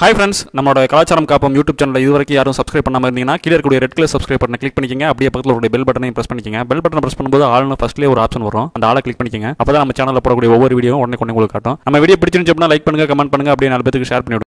Hi friends நம்மளோட கலாச்சாரம் காப்போம் யூடியூப் சேனல் இது வரைக்கும் யாரும் சப்ஸ்கிரைப் பண்ணாமல் இருந்தீங்கன்னா கீழே இருக்கக்கூடிய ரெட் கலர் சப்ஸ்கிரைப் பண்ண கிளிக் பண்ணிக்கங்க. அப்படியே பக்கத்தில் ஒரு பெல் பட்டனையும் பிரஸ் பண்ணிக்கங்க. பெல் பட்டன் பிரஸ் பண்ணும்போது ஆள்னு ஃபஸ்ட்லேயே ஒரு ஆப்ஷன் வரும். அந்த ஆளை கிளிக் பண்ணிக்கங்க. அப்பதான் நம்ம சேனலில் போடக்கூடிய ஒவ்வொரு வீடியோ உடனே கொண்டு உங்களுக்கு காட்டும். நம்ம வீடியோ பிடிச்சிருந்துச்சு அப்படின்னா லைக் பண்ணுங்க கமெண்ட் பண்ணுங்க. அப்படியே நாலு பேருக்கு ஷேர் பண்ணிவிடும்